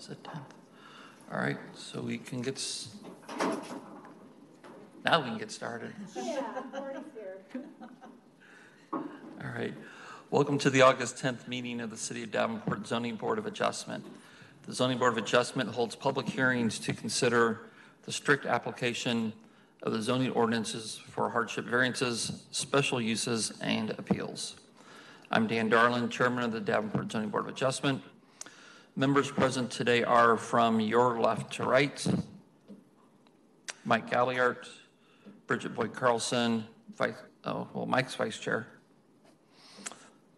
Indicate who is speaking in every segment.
Speaker 1: Is it 10th? All right, so we can get, s- now we can get started.
Speaker 2: Yeah, Marty's here.
Speaker 1: All right. Welcome to the August 10th meeting of the City of Davenport Zoning Board of Adjustment. The Zoning Board of Adjustment holds public hearings to consider the strict application of the zoning ordinances for hardship variances, special uses, and appeals. I'm Dan Darlin, Chairman of the Davenport Zoning Board of Adjustment. Members present today are from your left to right, Mike Galliart, Bridget Boyd Carlson, Vice, oh, well, Mike's Vice Chair,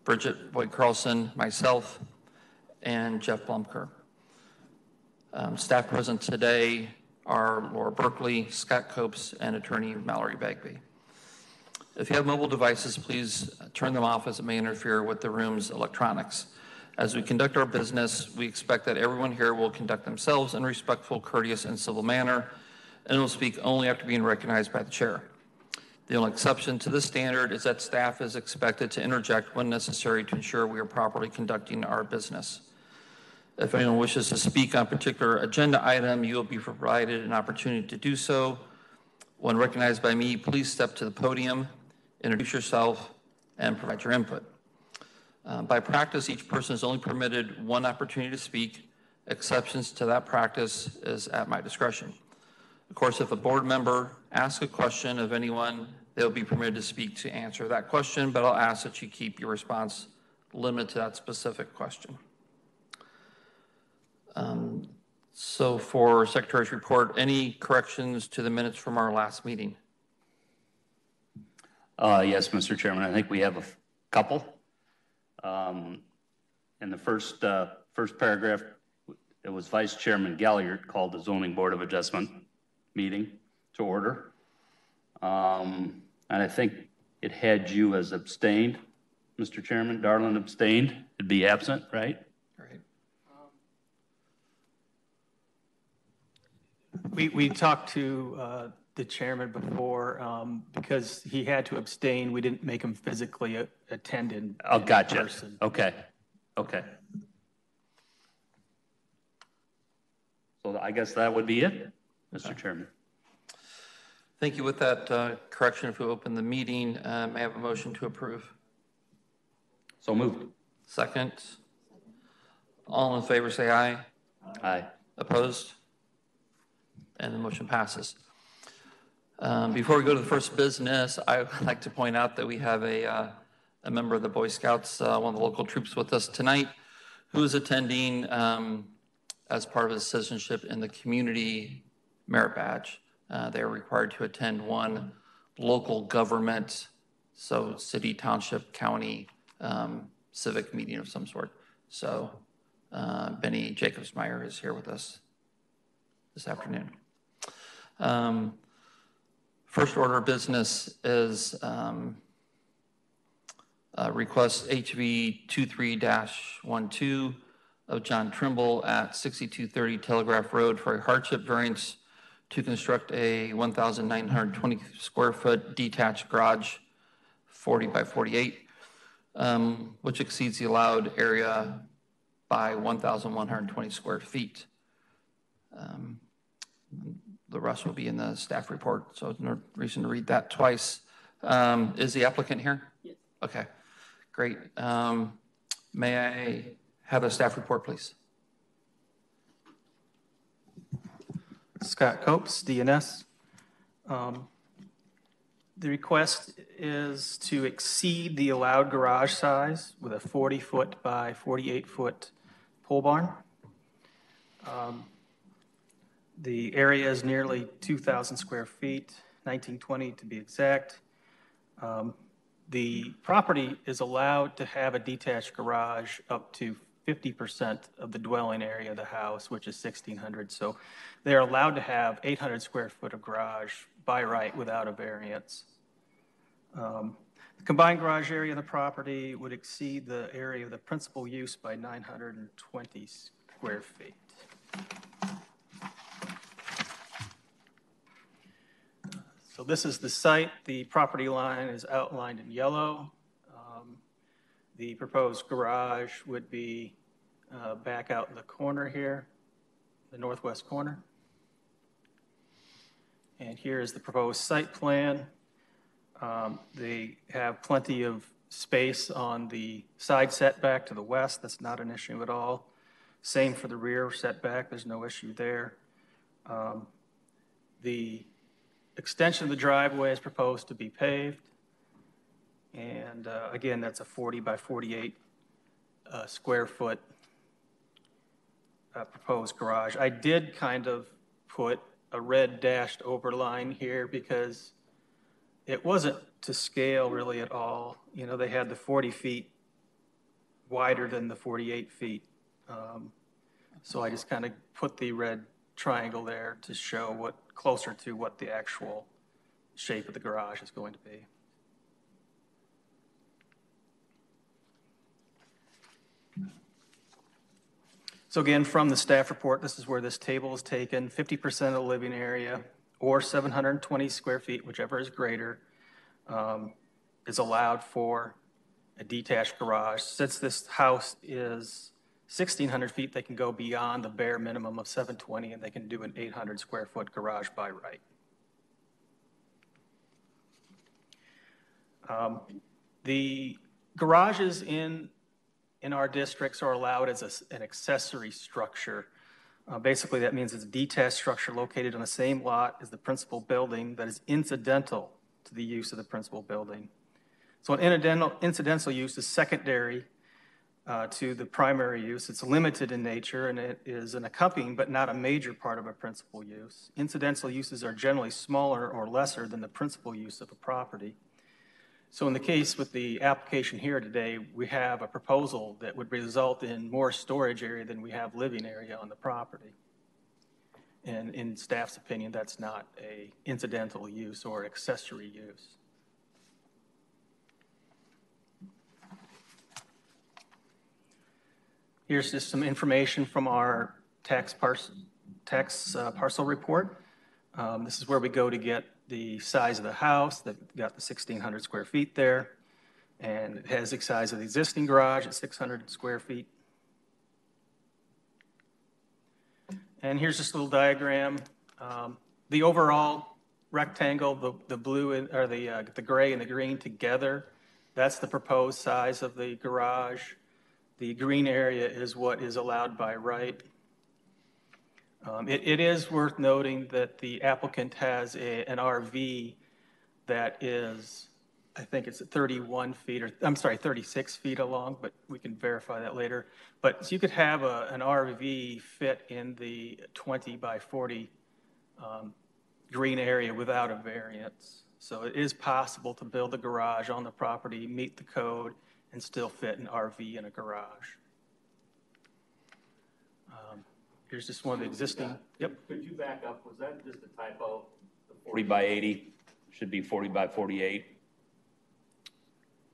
Speaker 1: Bridget Boyd Carlson, myself, and Jeff Blumker. Um, Staff present today are Laura Berkeley, Scott Copes, and Attorney Mallory Bagby. If you have mobile devices, please turn them off as it may interfere with the room's electronics. As we conduct our business, we expect that everyone here will conduct themselves in a respectful, courteous, and civil manner, and will speak only after being recognized by the chair. The only exception to this standard is that staff is expected to interject when necessary to ensure we are properly conducting our business. If anyone wishes to speak on a particular agenda item, you will be provided an opportunity to do so. When recognized by me, please step to the podium, introduce yourself, and provide your input. Uh, By practice, each person is only permitted one opportunity to speak. Exceptions to that practice is at my discretion. Of course, if a board member asks a question of anyone, they'll be permitted to speak to answer that question, but I'll ask that you keep your response limited to that specific question. Um, So for Secretary's report, any corrections to the minutes from our last meeting?
Speaker 3: Uh, Yes, Mr. Chairman, I think we have a couple. Um, In the first, uh, first paragraph, it was Vice Chairman Galliard called the zoning board of adjustment meeting to order. Um, And I think it had you as abstained, Mr. Chairman. Darlin abstained, it'd be absent, right?
Speaker 1: Right.
Speaker 4: We, we talked to uh, the chairman before, um, because he had to abstain, we didn't make him physically a- attend in.
Speaker 3: Oh,
Speaker 4: in
Speaker 3: gotcha.
Speaker 4: person.
Speaker 3: Okay, okay. So I guess that would be it, Mr. Chairman.
Speaker 1: Thank you. With that uh, correction, if we open the meeting, uh, may I have a motion to approve?
Speaker 3: So moved.
Speaker 1: Second. All in favor, say aye.
Speaker 3: Aye.
Speaker 1: Opposed? And the motion passes. Um, Before we go to the first business, I would like to point out that we have a, uh, a member of the Boy Scouts, uh, one of the local troops with us tonight, who is attending um, as part of his citizenship in the Community Merit Badge. Uh, They are required to attend one local government, so city, township, county, um, civic meeting of some sort. So uh, Benny Jacobsmeyer is here with us this afternoon. Um, First order of business is um, uh, request HV 23-12 of John Trimble at 6230 Telegraph Road for a hardship variance to construct a 1,920 square foot detached garage, 40 by 48, um, which exceeds the allowed area by 1,120 square feet. Um, The rest will be in the staff report, so no reason to read that twice. Um, Is the applicant here? Yes. Okay, great. Um, May I have a staff report, please?
Speaker 4: Scott Copes, DNS. Um, The request is to exceed the allowed garage size with a 40-foot by 48-foot pole barn. Um, The area is nearly 2,000 square feet, 1920 to be exact. Um, The property is allowed to have a detached garage up to 50% of the dwelling area of the house, which is 1,600. So they're allowed to have 800 square foot of garage by right without a variance. Um, The combined garage area of the property would exceed the area of the principal use by 920 square feet. So this is the site. The property line is outlined in yellow. Um, The proposed garage would be uh, back out in the corner here. the northwest corner. And here is the proposed site plan. Um, They have plenty of space on the side setback to the west, that's not an issue at all. Same for the rear setback, there's no issue there. Um, The extension of the driveway is proposed to be paved. And uh, again, that's a 40 by 48 uh, square foot uh, proposed garage. I did kind of put a red dashed over line here because it wasn't to scale really at all. You know, they had the 40 feet wider than the 48 feet. Um, So I just kind of put the red triangle there to show what, closer to what the actual shape of the garage is going to be. So again, from the staff report, this is where this table is taken. 50% of the living area or 720 square feet, whichever is greater, um, is allowed for a detached garage. Since this house is 1,600 feet, they can go beyond the bare minimum of 720, and they can do an 800 square foot garage by right. Um, The garages in, in our districts are allowed as a an accessory structure. Uh, Basically, that means it's a detached structure located on the same lot as the principal building that is incidental to the use of the principal building. So an incidental, incidental use is secondary uh, to the primary use. It's limited in nature and it is an accompanying but not a major part of a principal use. Incidental uses are generally smaller or lesser than the principal use of a property. So in the case with the application here today, we have a proposal that would result in more storage area than we have living area on the property. And in staff's opinion, that's not a incidental use or accessory use. Here's just some information from our tax parcel, tax uh, parcel report. Um, This is where we go to get the size of the house, that got the 1,600 square feet there. And it has the size of the existing garage at 600 square feet. And here's this little diagram. Um, The overall rectangle, the, the blue, and- or the, uh, the gray and the green together, that's the proposed size of the garage. The green area is what is allowed by right. Um, It, it is worth noting that the applicant has a, an RV that is, I think it's 31 feet, or, I'm sorry, 36 feet along, but we can verify that later. But you could have a, an RV fit in the 20 by 40 um, green area without a variance. So it is possible to build a garage on the property, meet the code, and still fit an RV in a garage. Um, Here's just one of the existing, yep.
Speaker 3: Could you back up? Was that just a typo? The 40 by 80 should be 40 by 48.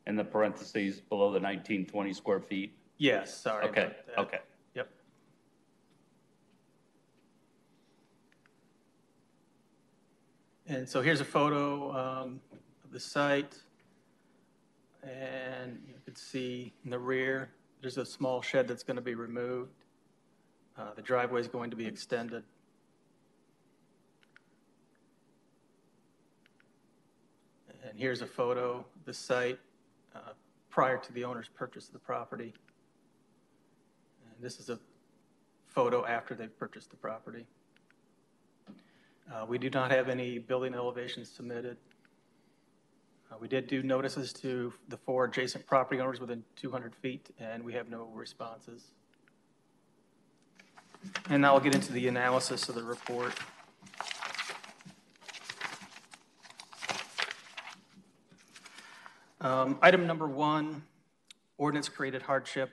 Speaker 3: And the parentheses below the 1920 square feet.
Speaker 4: Yes, sorry
Speaker 3: Okay,
Speaker 4: about that.
Speaker 3: okay.
Speaker 4: Yep. And so here's a photo um, of the site. And you can see in the rear, there's a small shed that's going to be removed. Uh, The driveway is going to be extended. And here's a photo of the site uh, prior to the owner's purchase of the property. And this is a photo after they've purchased the property. Uh, We do not have any building elevations submitted. Uh, We did do notices to the four adjacent property owners within 200 feet, and we have no responses. And now I'll get into the analysis of the report. Um, Item number one, ordinance created hardship.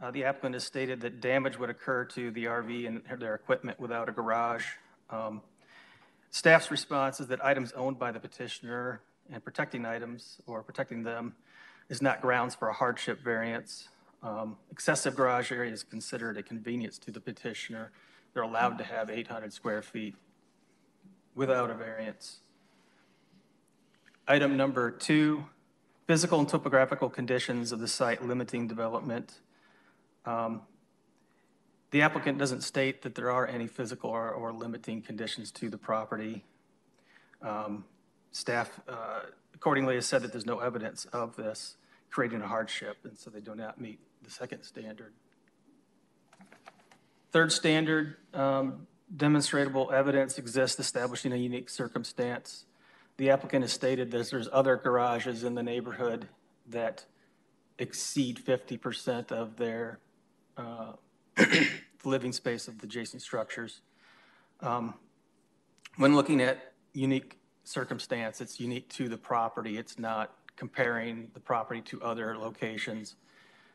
Speaker 4: Uh, The applicant has stated that damage would occur to the RV and their equipment without a garage. Um, Staff's response is that items owned by the petitioner and protecting items or protecting them is not grounds for a hardship variance. Um, Excessive garage area is considered a convenience to the petitioner. They're allowed to have 800 square feet without a variance. Item number two, physical and topographical conditions of the site limiting development. Um, The applicant doesn't state that there are any physical or, or limiting conditions to the property. Um, Staff uh, accordingly has said that there's no evidence of this creating a hardship, and so they do not meet the second standard. Third standard, um, demonstrable evidence exists establishing a unique circumstance. The applicant has stated that there's other garages in the neighborhood that exceed 50% of their uh, living space of the adjacent structures. Um, When looking at unique circumstance, it's unique to the property. It's not comparing the property to other locations.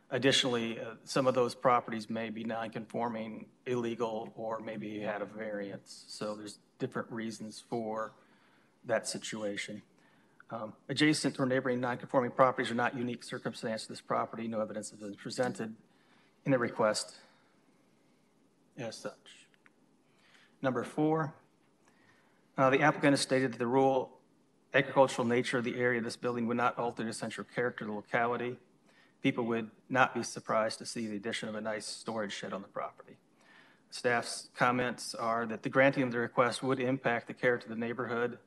Speaker 4: Additionally, uh, some of those properties may be non-conforming, illegal, or maybe had a variance. So there's different reasons for that situation. Um, Adjacent or neighboring non-conforming properties are not unique circumstance to this property. No evidence has been presented in the request as such. Number four, the applicant has stated that the rural agricultural nature of the area of this building would not alter the essential character of the locality. People would not be surprised to see the addition of a nice storage shed on the property. Staff's comments are that the granting of the request would impact the character of the neighborhood.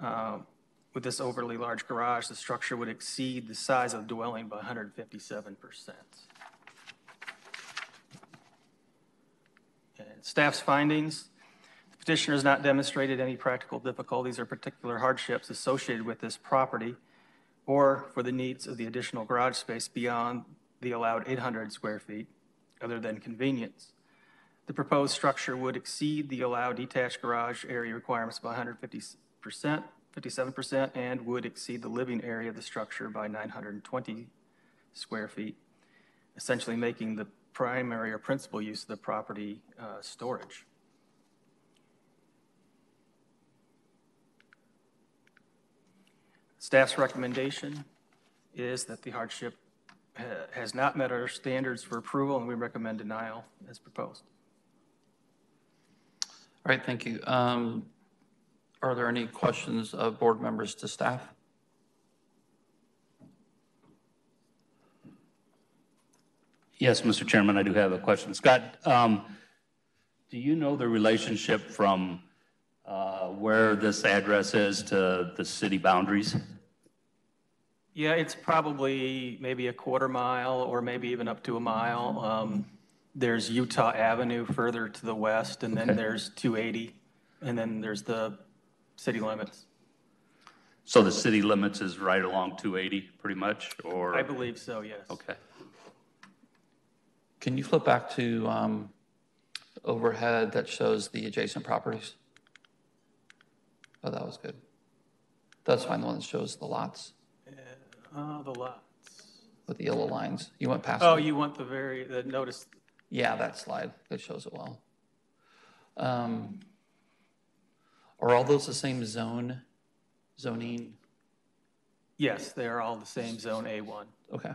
Speaker 4: Uh, With this overly large garage, the structure would exceed the size of the dwelling by 157%. And staff's findings, petitioner has not demonstrated any practical difficulties or particular hardships associated with this property or for the needs of the additional garage space beyond the allowed 800 square feet, other than convenience. The proposed structure would exceed the allowed detached garage area requirements by 150%, 57%, and would exceed the living area of the structure by 920 square feet, essentially making the primary or principal use of the property uh, storage. Staff's recommendation is that the hardship ha- has not met our standards for approval, and we recommend denial as proposed.
Speaker 1: All right, thank you. Um, Are there any questions of board members to staff?
Speaker 3: Yes, Mr. Chairman, I do have a question. Scott, um, do you know the relationship from uh, where this address is to the city boundaries?
Speaker 4: Yeah, it's probably maybe a quarter mile or maybe even up to a mile. Um, There's Utah Avenue further to the west, and then
Speaker 3: Okay.
Speaker 4: there's 280, and then there's the city limits.
Speaker 3: So the city limits is right along 280, pretty much, or?
Speaker 4: I believe so, yes.
Speaker 3: Okay.
Speaker 1: Can you flip back to um, overhead that shows the adjacent properties? Oh, that was good. That's fine, the one that shows the lots
Speaker 4: Uh, the lots.
Speaker 1: with the yellow lines. You went past.
Speaker 4: Oh,
Speaker 1: it.
Speaker 4: you want the very, the notice,
Speaker 1: Yeah, that slide, that shows it well. Um, Are all those the same zone, zoning?
Speaker 4: yes, they are all the same zone A1.
Speaker 1: Okay,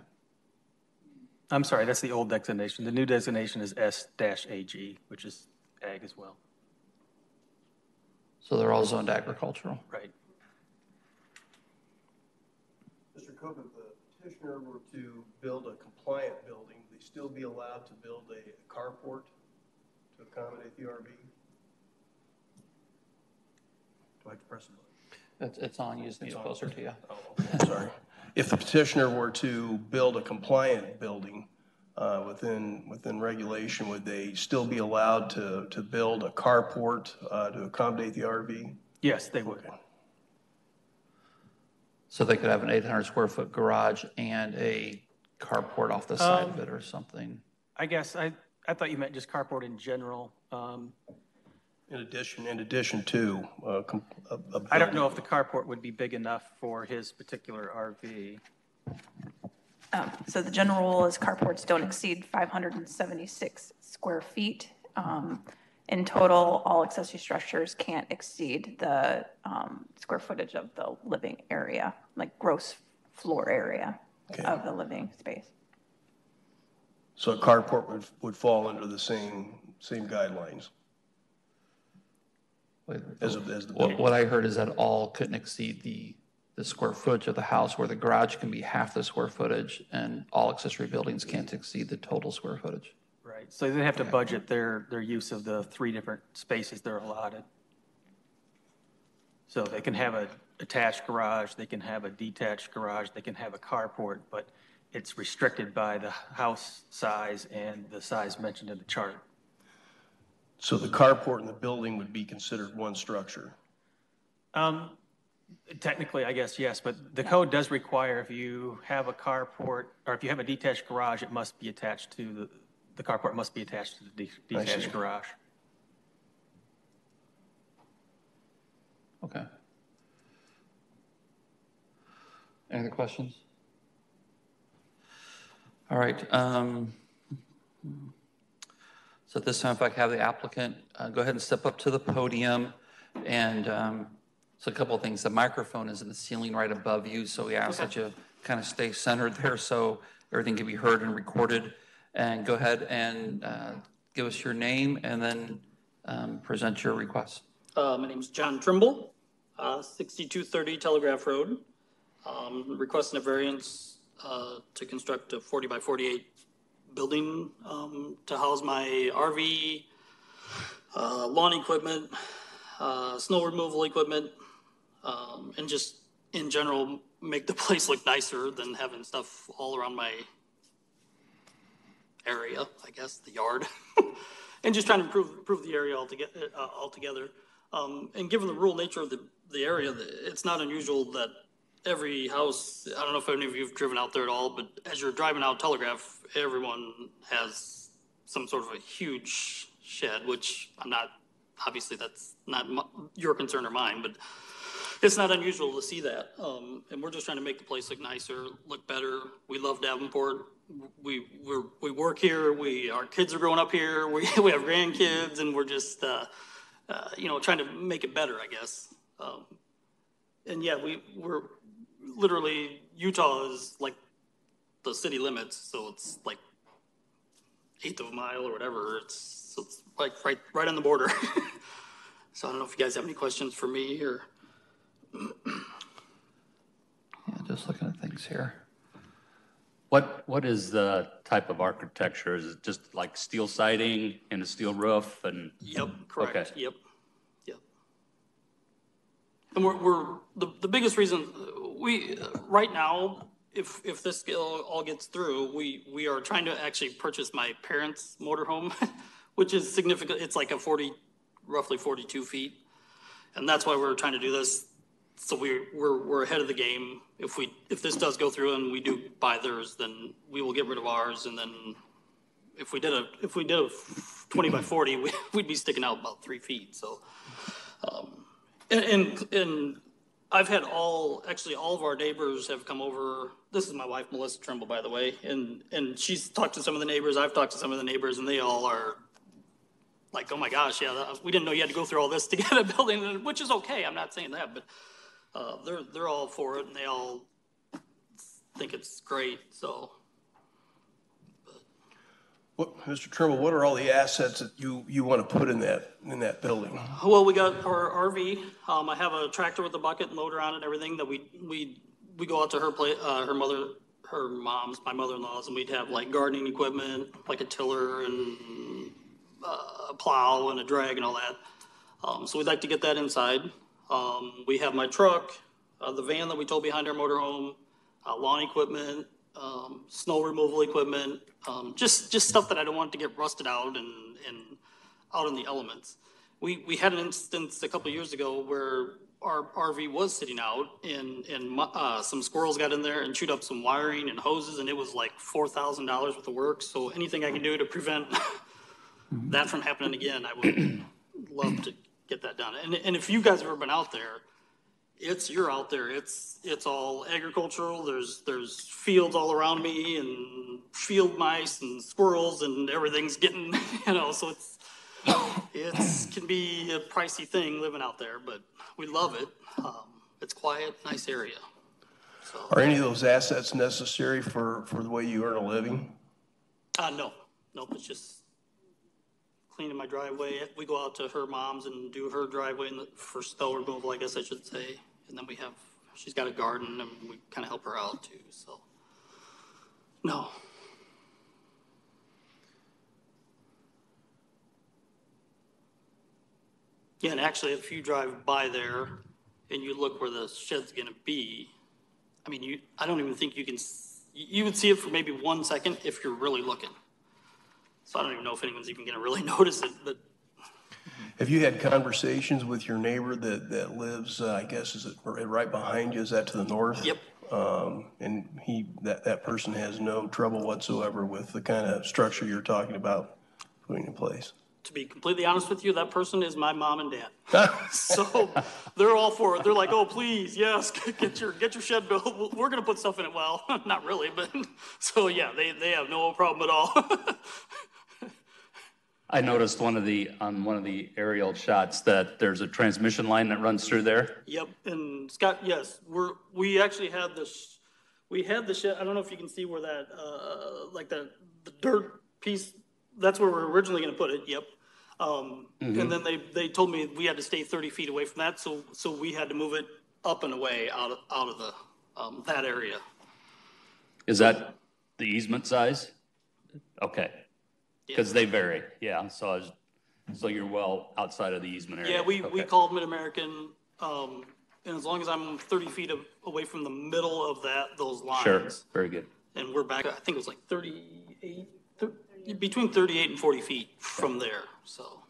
Speaker 4: I'm sorry, that's the old designation. The new designation is S-AG, which is ag as well.
Speaker 1: so they're all zoned agricultural.
Speaker 4: Right.
Speaker 5: Mr. Cook, if the petitioner were to build a compliant building, would they still be allowed to build a carport to accommodate the RV? Do I have to press a button?
Speaker 1: It's, it's on, you just need it closer to you.
Speaker 5: Oh, okay, sorry. If the petitioner were to build a compliant building uh, within, within regulation, would they still be allowed to, to build a carport uh, to accommodate the RV?
Speaker 4: Yes, they would.
Speaker 1: So they could have an 800 square foot garage and a carport off the side
Speaker 4: Um,
Speaker 1: of it or something.
Speaker 4: I guess, I, I thought you meant just carport in general. Um,
Speaker 5: In addition, in addition to uh, com- a a
Speaker 4: I don't know if the carport would be big enough for his particular RV.
Speaker 2: Um, So the general rule is carports don't exceed 576 square feet. Um, In total, all accessory structures can't exceed the um, square footage of the living area, like gross floor area
Speaker 5: Okay.
Speaker 2: of the living space.
Speaker 5: So a carport would, would fall under the same, same guidelines
Speaker 1: Wait,
Speaker 5: as, a- as the
Speaker 1: What, what I heard is that all couldn't exceed the, the square footage of the house, where the garage can be half the square footage, and all accessory buildings can't exceed the total square footage.
Speaker 4: Right. So they have to budget their, their use of the three different spaces they're allotted. So they can have a attached garage, they can have a detached garage, they can have a carport, but it's restricted by the house size and the size mentioned in the chart.
Speaker 5: So the carport and the building would be considered one structure?
Speaker 4: Um, Technically, I guess, yes, but the code does require if you have a carport, or if you have a detached garage, it must be attached to, the the carport must be attached to the de-
Speaker 5: I see.
Speaker 4: detached garage.
Speaker 1: Okay. Any other questions? All right. um, So at this time, if I could have the applicant uh, go ahead and step up to the podium. And um, so a couple of things. The microphone is in the ceiling right above you, so we ask that you kind of stay centered there so everything can be heard and recorded. And go ahead and uh, give us your name and then um, present your request.
Speaker 6: Uh, my is John Trimble, uh, 6230 Telegraph Road. Um, requesting a variance, uh, to construct a 40 by 48 building, um, to house my RV, uh, lawn equipment, uh, snow removal equipment, um, and just in general, make the place look nicer than having stuff all around my area, I guess, the yard. and just trying to improve, improve the area altogether, uh, altogether. Um, and given the rural nature of the, the area, it's not unusual that every house, I don't know if any of you have driven out there at all, but as you're driving out Telegraph, everyone has some sort of a huge shed, which I'm not, obviously that's not mu- your concern or mine, but it's not unusual to see that. Um, and we're just trying to make the place look nicer, look better. We love Davenport. We, we're, we work here. We, our kids are growing up here. We, we have grandkids and we're just, uh, uh, you know, trying to make it better, I guess. Um, and yeah, we, we're literally, Utah is like the city limits. So it's like eighth of a mile or whatever. It's, it's like right, right on the border. so I don't know if you guys have any questions for me or.
Speaker 1: Yeah, just looking at things here.
Speaker 3: What, what is the type of architecture? Is it just like steel siding and a steel roof and?
Speaker 6: Yep, correct.
Speaker 3: Okay.
Speaker 6: Yep, yep. And we're, we're, the, the biggest reason, we, uh, right now, if, if this all, all gets through, we, we are trying to actually purchase my parents' motorhome, which is significant, it's like a forty, roughly forty-two feet. And that's why we're trying to do this. So we're, we're, we're ahead of the game. If we, if this does go through and we do buy theirs, then we will get rid of ours and then if we did a, if we did a twenty by forty, we- we'd be sticking out about three feet, so. um, And, and, and I've had all, actually, all of our neighbors have come over. This is my wife, Melissa Trimble, by the way, and, and she's talked to some of the neighbors, I've talked to some of the neighbors, and they all are like, oh my gosh, yeah, that- we didn't know you had to go through all this to get a building, which is okay, I'm not saying that, but uh, they're, they're all for it, and they all think it's great, so.
Speaker 5: What, Mr. Trimble, what are all the assets that you, you want to put in that, in that building?
Speaker 6: Well, we got our RV. Um, I have a tractor with a bucket and loader on it and everything that we, we, we go out to her place, uh, her mother, her mom's, my mother-in-law's, and we'd have like gardening equipment, like a tiller and uh, a plow and a drag and all that. Um, so we'd like to get that inside. Um, we have my truck, uh, the van that we tow behind our motorhome, uh, lawn equipment, um, snow removal equipment, um, just, just stuff that I don't want to get rusted out and, and out in the elements. We, we had an instance a couple years ago where our RV was sitting out and, and uh, some squirrels got in there and chewed up some wiring and hoses and it was like four thousand dollars worth of work. So anything I can do to prevent that from happening again, I would love to get that done. And, and if you guys have ever been out there, it's, you're out there, it's, it's all agricultural, there's, there's fields all around me and field mice and squirrels and everything's getting, you know, so it's, it can be a pricey thing living out there, but we love it. Um, it's quiet, nice area. So,
Speaker 5: Are any of those assets necessary for, for the way you earn a living?
Speaker 6: uh, no, nope, it's just cleaning my driveway. We go out to her mom's and do her driveway the, for snow removal, I guess I should say. And then we have, she's got a garden and we kind of help her out too. So, no. Yeah, and actually, if you drive by there and you look where the shed's going to be, I mean, you, I don't even think you can, you would see it for maybe one second if you're really looking. So I don't even know if anyone's even gonna really notice it, but
Speaker 5: Have you had conversations with your neighbor that, that lives, uh, I guess, is it right behind you? Is that to the north?
Speaker 6: Yep.
Speaker 5: Um, and he, that, that person has no trouble whatsoever with the kind of structure you're talking about putting in place?
Speaker 6: to be completely honest with you, that person is my mom and dad. So they're all for it. They're like, oh, please, yes, get your, get your shed built. We're gonna put stuff in it. Well, not really, but, so yeah, they, they have no problem at all.
Speaker 3: I noticed one of the, on one of the aerial shots that there's a transmission line that runs through there.
Speaker 6: Yep, and Scott, yes, we're, we actually had this, we had the shed, I don't know if you can see where that, uh, like the, the dirt piece, that's where we're originally gonna put it, yep. Um, and then they, they told me we had to stay thirty feet away from that, so, so we had to move it up and away out of, out of the, um, that area.
Speaker 3: Is that the easement size? Okay. Because they vary, yeah, so I was, so you're well outside of the easement area.
Speaker 6: Yeah, we, we
Speaker 3: Okay.
Speaker 6: called MidAmerican, um, and as long as I'm thirty feet of- away from the middle of that, those lines.
Speaker 3: Sure, very good.
Speaker 6: And we're back, I think it was like 38, thir- between 38 and 40 feet from there, so.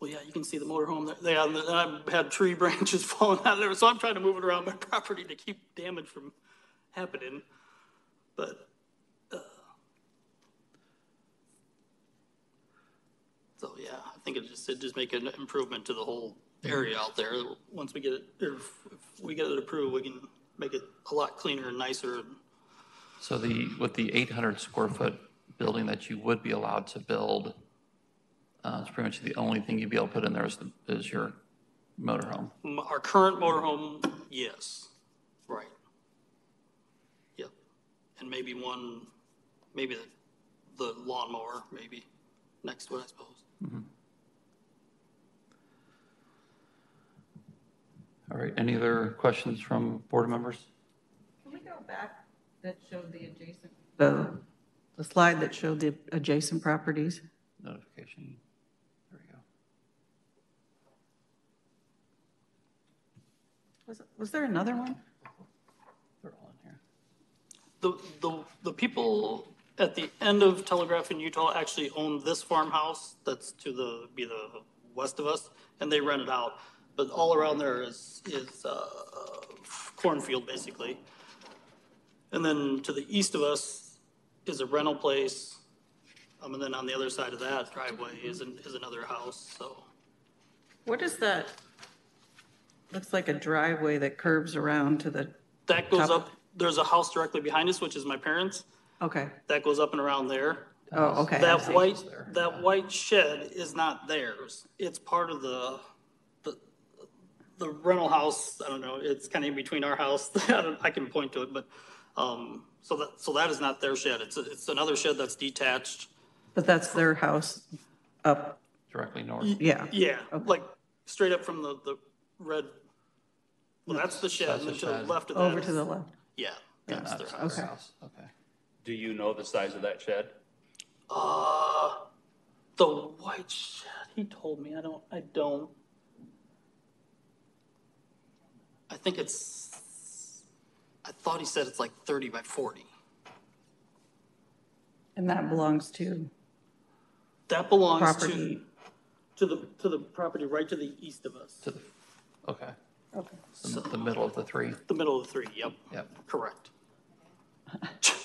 Speaker 6: Well, yeah, you can see the motorhome there. They, and I've had tree branches falling out of there, so I'm trying to move it around my property to keep damage from happening. But, so yeah, I think it just, it just make an improvement to the whole area out there. Once we get it, if if we get it approved, we can make it a lot cleaner and nicer
Speaker 1: So the, with the 800 square foot building that you would be allowed to build, uh, it's pretty much the only thing you'd be able to put in there is, the- is your motorhome.
Speaker 6: M- Our current motorhome, yes, right. Yep, and maybe one, maybe the, the lawnmower, maybe, next to it, I suppose. Mm-hmm.
Speaker 1: All right, any other questions from board members?
Speaker 7: Can we go back that showed the adjacent, the, the slide that showed the adjacent properties?
Speaker 1: Notification, there we go.
Speaker 7: Was, was there another one?
Speaker 1: They're all in here.
Speaker 6: The, the, the people at the end of Telegraph in Utah actually own this farmhouse that's to the, be the west of us, and they rent it out. But all around there is, is, uh, cornfield, basically. And then to the east of us is a rental place. Um, and then on the other side of that driveway is, an- is another house, so.
Speaker 7: What is that? Looks like a driveway that curves around to the,
Speaker 6: That goes
Speaker 7: Top.
Speaker 6: up, there's a house directly behind us, which is my parents'.
Speaker 7: Okay,
Speaker 6: That goes up and around there.
Speaker 7: oh, okay.
Speaker 6: That white, that white shed is not theirs. It's part of the, the, the rental house. I don't know, it's kind of in between our house. I I can point to it, but, um, so that, so that is not their shed. It's, a- it's another shed that's detached.
Speaker 7: But that's their house up,
Speaker 1: Directly north.
Speaker 7: yeah.
Speaker 6: Yeah, like straight up from the, the red, well, that's the shed, and then
Speaker 1: That's
Speaker 6: to
Speaker 1: the
Speaker 6: the
Speaker 1: shed.
Speaker 6: left of that.
Speaker 7: Over
Speaker 6: is-
Speaker 7: to the left.
Speaker 6: Yeah, that's their
Speaker 1: That's
Speaker 6: house.
Speaker 7: Okay.
Speaker 1: house, okay.
Speaker 3: Do you know the size of that shed?
Speaker 6: Uh, the white shed, he told me, I don't, I don't. I think it's, I thought he said it's like thirty by forty.
Speaker 7: And that belongs to,
Speaker 6: That belongs to,
Speaker 7: Property.
Speaker 6: to the, to the property right to the east of us,
Speaker 1: To the, okay,
Speaker 7: okay.
Speaker 1: So the middle of the three,
Speaker 6: the middle of the three, yep,
Speaker 1: yep.
Speaker 6: correct.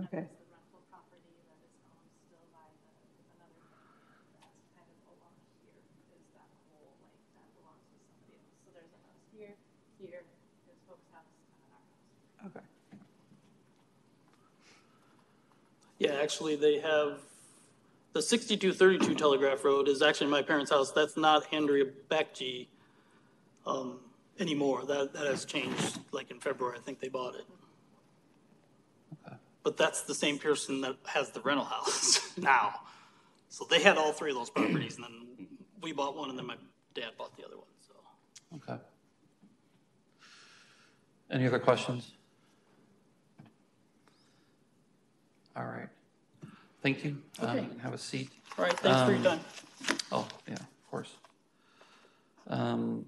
Speaker 7: Okay.
Speaker 8: the rental property that is owned still by the, another family that's kind of along here, is that whole, like, that belongs to somebody else. So there's a house here, here, his folks' house, and then our house.
Speaker 7: Okay.
Speaker 6: Yeah, actually, they have, the sixty-two thirty-two Telegraph Road is actually my parents' house. That's not Andrea Beckgy, um, anymore. That, that has changed, like in February, I think they bought it. But that's the same person that has the rental house now. So they had all three of those properties, and then we bought one, and then my dad bought the other one, so.
Speaker 1: Okay. Any other questions? All right. thank you. Um,
Speaker 6: Okay.
Speaker 1: Have a seat.
Speaker 6: All right, thanks for your time.
Speaker 1: Oh, yeah, of course. Um,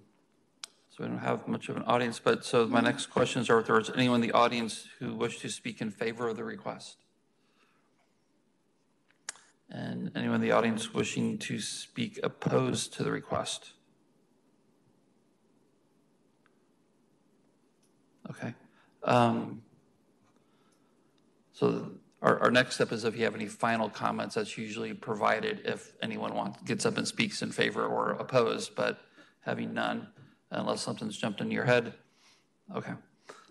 Speaker 1: we don't have much of an audience, but so my next questions are if there's anyone in the audience who wish to speak in favor of the request? And anyone in the audience wishing to speak opposed to the request? Okay. Um, So our, our next step is if you have any final comments, that's usually provided if anyone wants, gets up and speaks in favor or opposed, but having none, unless something's jumped into your head. Okay,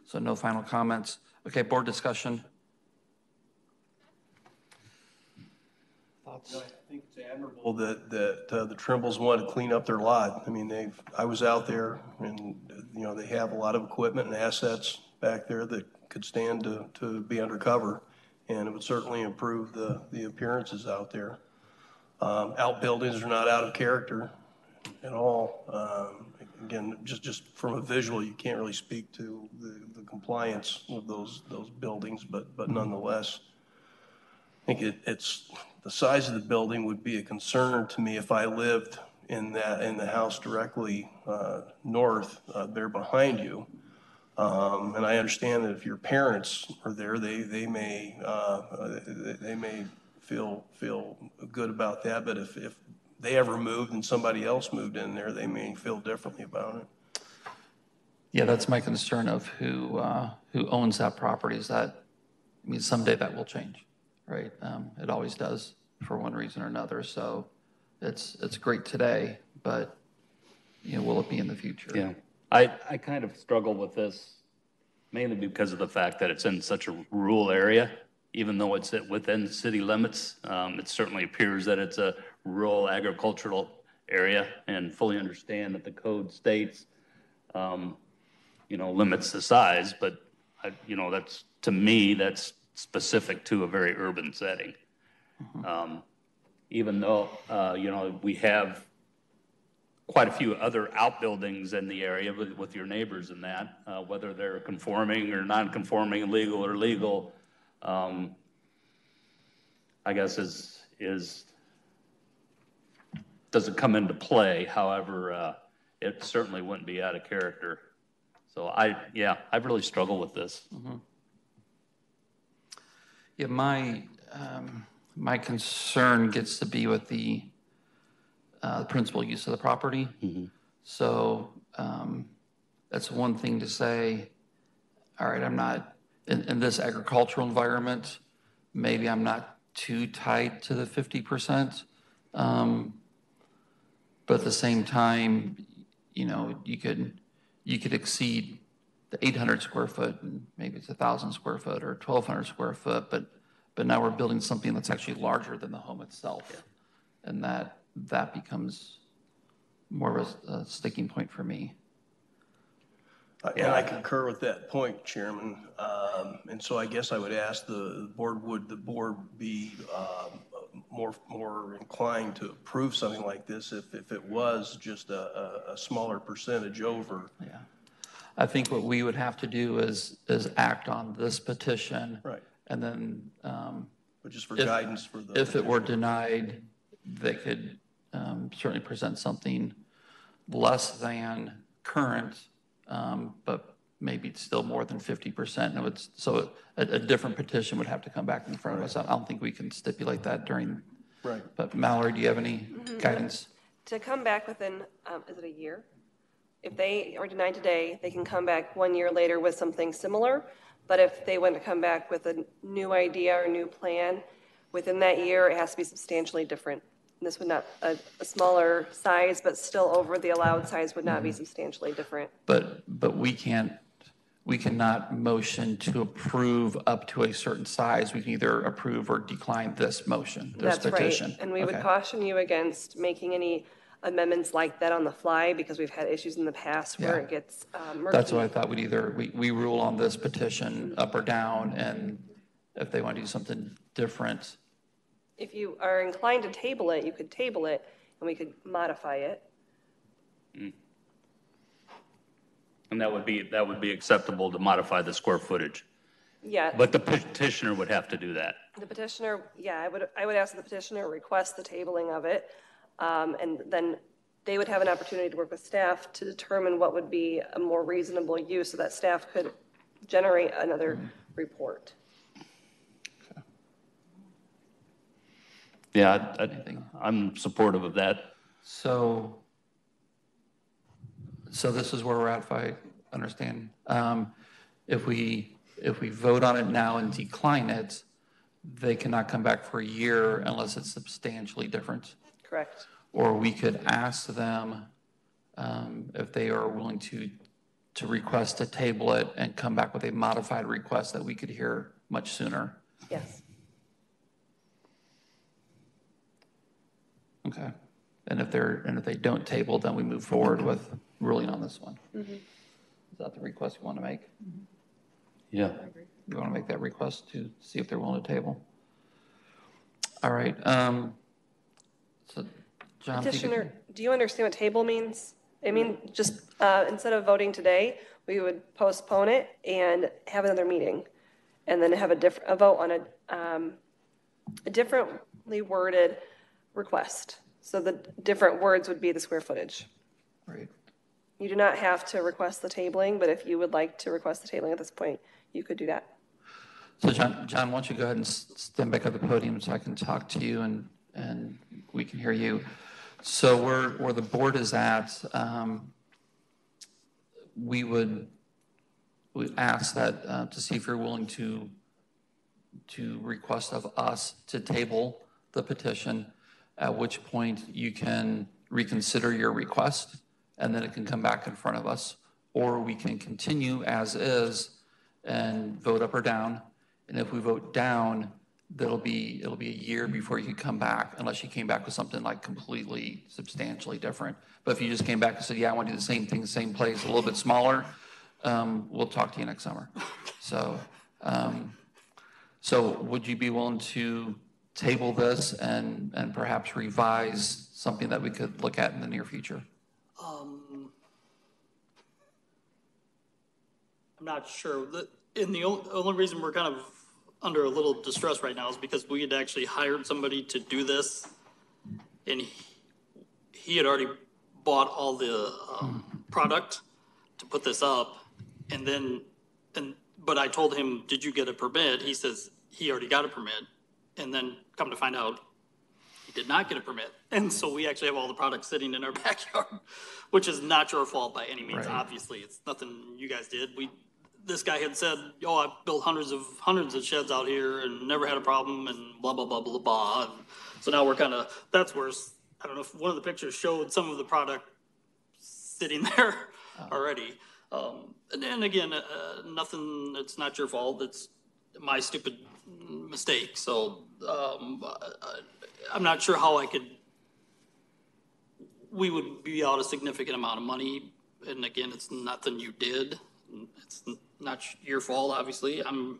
Speaker 1: so no final comments. Okay, board discussion. Thoughts?
Speaker 5: I think it's admirable that, that uh, the Trimbles want to clean up their lot. I mean, they've, I was out there and, you know, they have a lot of equipment and assets back there that could stand to, to be undercover. And it would certainly improve the, the appearances out there. Um, Outbuildings are not out of character at all. Um, Again, just, just from a visual, you can't really speak to the, the compliance of those, those buildings, but, but nonetheless, I think it, it's, the size of the building would be a concern to me if I lived in that, in the house directly uh, north, uh, there behind you. Um, And I understand that if your parents are there, they, they may, uh, they they may feel, feel good about that, but if, if they ever moved and somebody else moved in there, they may feel differently about it.
Speaker 1: Yeah, that's my concern of who, uh, who owns that property is that, I mean, someday that will change, right? Um, It always does for one reason or another. So it's, it's great today, but, you know, will it be in the future?
Speaker 3: Yeah, I, I kind of struggle with this mainly because of the fact that it's in such a rural area. Even though it's within city limits, um, it certainly appears that it's a rural agricultural area and fully understand that the code states, um, you know, limits the size, but I, you know, that's, to me, that's specific to a very urban setting. Um, Even though, uh, you know, we have quite a few other outbuildings in the area with, with your neighbors and that, uh, whether they're conforming or non-conforming, legal or legal, um, I guess is, is, doesn't come into play. However, uh, it certainly wouldn't be out of character. So I, yeah, I really struggle with this.
Speaker 1: Yeah, my, um, my concern gets to be with the, uh, principal use of the property. So, um, that's one thing to say, all right, I'm not, in, in this agricultural environment, maybe I'm not too tied to the fifty percent. Um, but at the same time, you know, you could, you could exceed the eight hundred square foot and maybe it's a thousand square foot or twelve hundred square foot, but, but now we're building something that's actually larger than the home itself. And that, that becomes more of a a sticking point for me.
Speaker 5: And I concur with that point, Chairman. Um, And so I guess I would ask the board, would the board be um, more, more inclined to approve something like this if, if it was just a, a- smaller percentage over?
Speaker 1: Yeah. I think what we would have to do is, is act on this petition.
Speaker 5: Right.
Speaker 1: And then, um,
Speaker 5: But just for
Speaker 1: If-
Speaker 5: guidance for the.
Speaker 1: if it were denied, they could um, certainly present something less than current, um, but maybe it's still more than 50%. And it would, so a, a different petition would have to come back in front of us. I don't think we can stipulate that during.
Speaker 5: Right.
Speaker 1: But Mallory, do you have any guidance?
Speaker 9: to come back within, um, is it a year? If they are denied today, they can come back one year later with something similar. But if they want to come back with a new idea or new plan, within that year, it has to be substantially different. This would not, a, a smaller size, but still over the allowed size would not be substantially different.
Speaker 1: But, but we can't, we cannot motion to approve up to a certain size. We can either approve or decline this motion, this
Speaker 9: That's right. And we would
Speaker 1: Okay.
Speaker 9: caution you against making any amendments like that on the fly because we've had issues in the past where
Speaker 1: Yeah.
Speaker 9: it gets um, murky.
Speaker 1: That's what I thought we'd either, we, we rule on this petition up or down, and if they want to do something different,
Speaker 9: If you are inclined to table it, you could table it and we could modify it.
Speaker 3: And that would be, that would be acceptable to modify the square footage.
Speaker 9: Yeah,
Speaker 3: But the petitioner would have to do that.
Speaker 9: the petitioner, yeah, I would, I would ask the petitioner request the tabling of it. Um, and then they would have an opportunity to work with staff to determine what would be a more reasonable use so that staff could generate another report.
Speaker 3: Yeah, I- I- I'm supportive of that.
Speaker 1: So, so this is where we're at, if I understand. Um, If we, if we vote on it now and decline it, they cannot come back for a year unless it's substantially different.
Speaker 9: Correct.
Speaker 1: Or we could ask them um, if they are willing to, to request to table it and come back with a modified request that we could hear much sooner.
Speaker 9: Yes.
Speaker 1: Okay. And if they're, and if they don't table, then we move forward with ruling on this one. Is that the request you want to make?
Speaker 3: Yeah.
Speaker 1: You want to make that request to see if they're willing to table? All right, um, so, John. if you could-
Speaker 9: Petitioner, do you understand what table means? I mean, just, uh, instead of voting today, we would postpone it and have another meeting. And then have a diff, a vote on a, um, a differently worded request. So the different words would be the square footage.
Speaker 1: Right.
Speaker 9: You do not have to request the tabling, but if you would like to request the tabling at this point, you could do that.
Speaker 1: So John, John, why don't you go ahead and stand back at the podium so I can talk to you and, and we can hear you. So where, where the board is at, um, we would, we ask that, uh, to see if you're willing to, to request of us to table the petition, at which point you can reconsider your request, and then it can come back in front of us. Or we can continue as is and vote up or down. And if we vote down, that'll be, it'll be a year before you can come back, unless you came back with something like completely substantially different. But if you just came back and said, yeah, I want to do the same thing, same place, a little bit smaller, um, we'll talk to you next summer. So, um, so would you be willing to table this and, and perhaps revise something that we could look at in the near future?
Speaker 6: Um, I'm not sure. And the only, reason we're kind of under a little distress right now is because we had actually hired somebody to do this. And he, he had already bought all the, um, product to put this up. And then, and, but I told him, did you get a permit? He says he already got a permit. And then come to find out, he did not get a permit. And so we actually have all the products sitting in our backyard, which is not your fault by any means,
Speaker 1: Right.
Speaker 6: obviously. It's nothing you guys did. We, this guy had said, oh, I've built hundreds of, hundreds of sheds out here and never had a problem and blah, blah, blah, blah, blah. And So now we're kind of, that's worse. I don't know if one of the pictures showed some of the product sitting there already. Um, and then again, uh, nothing, it's not your fault. It's my stupid mistake. So, um, I- I'm not sure how I could, we would be out a significant amount of money. And again, it's nothing you did. It's not your fault, obviously. I'm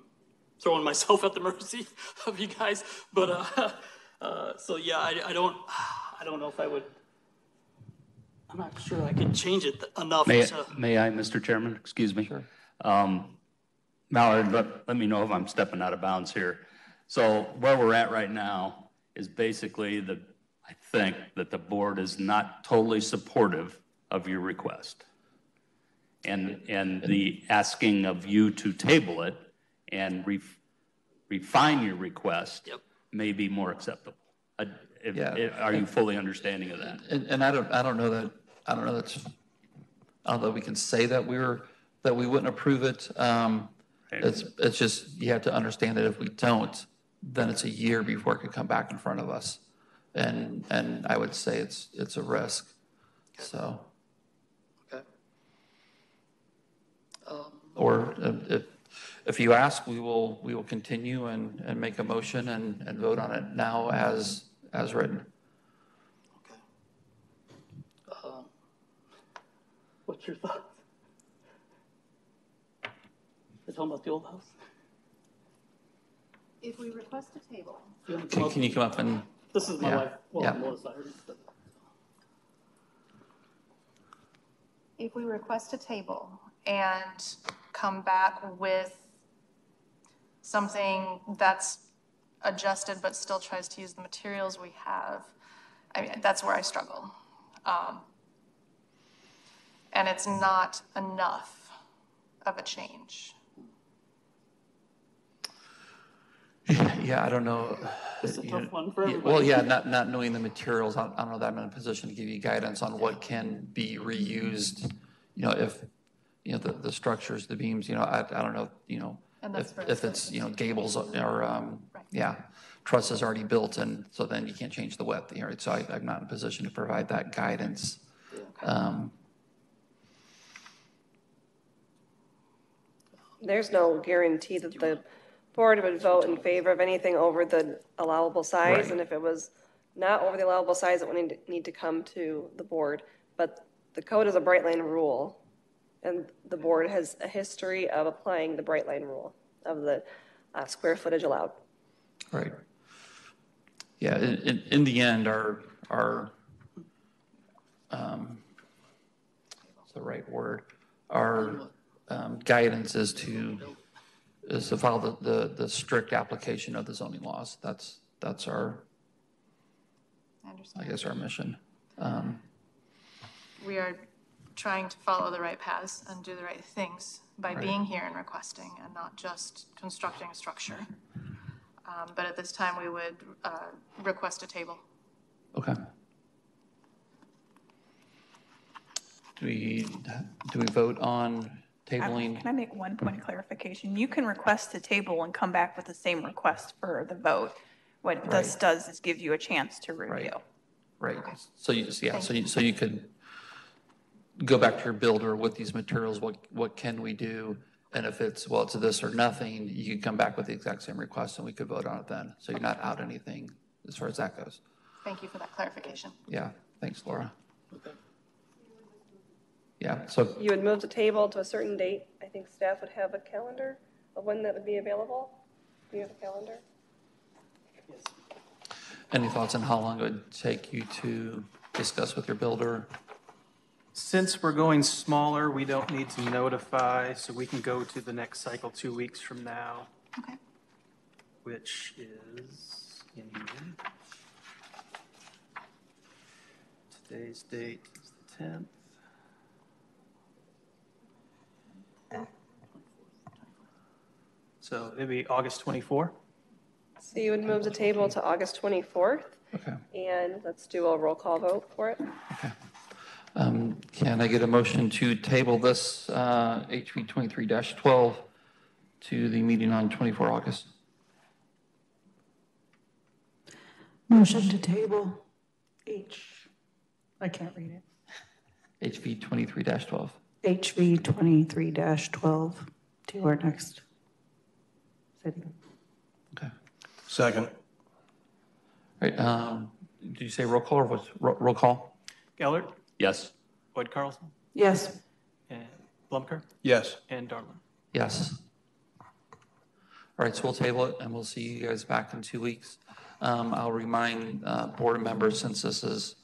Speaker 6: throwing myself at the mercy of you guys. But, uh, uh, so yeah, I, I don't, I don't know if I would, I'm not sure I could change it enough
Speaker 3: May,
Speaker 6: to.
Speaker 3: may I, Mr. Chairman? Excuse me? Um, Mallard, let, let me know if I'm stepping out of bounds here. So where we're at right now is basically the, I think that the board is not totally supportive of your request. And, and the asking of you to table it and ref- refine your request
Speaker 6: Yep.
Speaker 3: may be more acceptable. Uh, if-
Speaker 1: Yeah.
Speaker 3: if- Are you fully understanding of that?
Speaker 1: And, and I don't, I don't know that, I don't know that's, I don't know that we can say that we were, that we wouldn't approve it. Um, It's, it's just, you have to understand that if we don't, then it's a year before it could come back in front of us. And, and I would say it's, it's a risk, so.
Speaker 6: Okay. Um,
Speaker 1: Or if, if you ask, we will, we will continue and, and make a motion and, and vote on it now as, as written.
Speaker 6: Okay. Um, What's your thoughts? You're talking about the old house?
Speaker 8: If we request a table,
Speaker 6: You wanna come
Speaker 1: Can,
Speaker 6: up?
Speaker 1: can you come up and,
Speaker 6: This is my
Speaker 1: Yeah,
Speaker 6: wife, well,
Speaker 1: yeah.
Speaker 6: Melissa, I already said.
Speaker 8: if we request a table and come back with something that's adjusted but still tries to use the materials we have, I mean, that's where I struggle. Um, And it's not enough of a change.
Speaker 1: Yeah, I don't know.
Speaker 6: It's a tough one for everybody.
Speaker 1: Well, yeah, not, not knowing the materials, I don't I don't know that I'm in a position to give you guidance on what can be reused. You know, if, you know, the, the structures, the beams, you know, I, I don't know, you know,
Speaker 8: And that's
Speaker 1: if,
Speaker 8: for
Speaker 1: if it's, you know, gables or, um,
Speaker 8: Right.
Speaker 1: yeah, trusses already built and so then you can't change the width, you know, so I, I'm not in a position to provide that guidance. Um,
Speaker 9: There's no guarantee that the board would vote in favor of anything over the allowable size.
Speaker 1: Right.
Speaker 9: And if it was not over the allowable size, it would need, to come to the board. But the code is a bright line rule. And the board has a history of applying the bright line rule of the uh, square footage allowed.
Speaker 1: Right. Yeah, in, in, in the end, our, our, um, what's the right word? Our, um, guidance is to, is to follow the, the, the strict application of the zoning laws. That's, that's our,
Speaker 8: I
Speaker 1: I guess, our mission. Um,
Speaker 8: We are trying to follow the right paths and do the right things by being here and requesting and not just constructing a structure. Um, But at this time, we would uh, request a table.
Speaker 1: okay. Do we, do we vote on tabling?
Speaker 2: Can I make one point of clarification? You can request a table and come back with the same request for the vote. What this does is give you a chance to review.
Speaker 1: Right, right. so you, yeah, so you, so you could go back to your builder with these materials, what, what can we do? And if it's, well, it's this or nothing, you can come back with the exact same request and we could vote on it then. So you're not out anything as far as that goes.
Speaker 8: Thank you for that clarification.
Speaker 1: Yeah, thanks, Laura. Yeah, so,
Speaker 9: You would move the table to a certain date. I think staff would have a calendar of when that would be available. Do you have a calendar? Yes.
Speaker 1: Any thoughts on how long it would take you to discuss with your builder?
Speaker 4: Since we're going smaller, we don't need to notify, so we can go to the next cycle two weeks from now,
Speaker 8: Okay.
Speaker 4: which is in here. Today's date is the 10th. So it'd be August 24.
Speaker 9: So you would move the table to August 24th,
Speaker 1: Okay.
Speaker 9: and let's do a roll call vote for it.
Speaker 1: Um, Can I get a motion to table this uh, HB 23-12 to the meeting on 24 August?
Speaker 7: Motion to table H, I can't read it.
Speaker 1: HB 23-12.
Speaker 7: HV 23-12 to our next sitting.
Speaker 1: Okay.
Speaker 5: Second.
Speaker 1: All right, um, did you say roll call or was, ro- roll call?
Speaker 4: Gellert,
Speaker 3: Yes.
Speaker 4: Boyd Carlson,
Speaker 7: Yes,
Speaker 4: and Blumker,
Speaker 5: Yes.
Speaker 4: and Darwin.
Speaker 1: Yes. All right, so we'll table it and we'll see you guys back in two weeks. Um, I'll remind uh, board members, since this is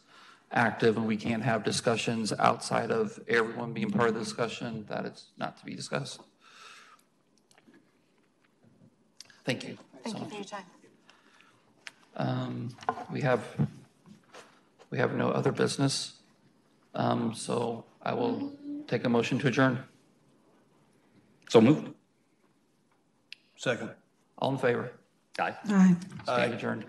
Speaker 1: active and we can't have discussions outside of everyone being part of the discussion, that it's not to be discussed. Thank you.
Speaker 8: Thank
Speaker 1: so
Speaker 8: you
Speaker 1: much.
Speaker 8: for your time.
Speaker 1: Um, We have, we have no other business. Um, So I will take a motion to adjourn.
Speaker 3: So moved.
Speaker 5: Second.
Speaker 1: All in favor?
Speaker 3: Aye.
Speaker 7: aye.
Speaker 1: Stand adjourned.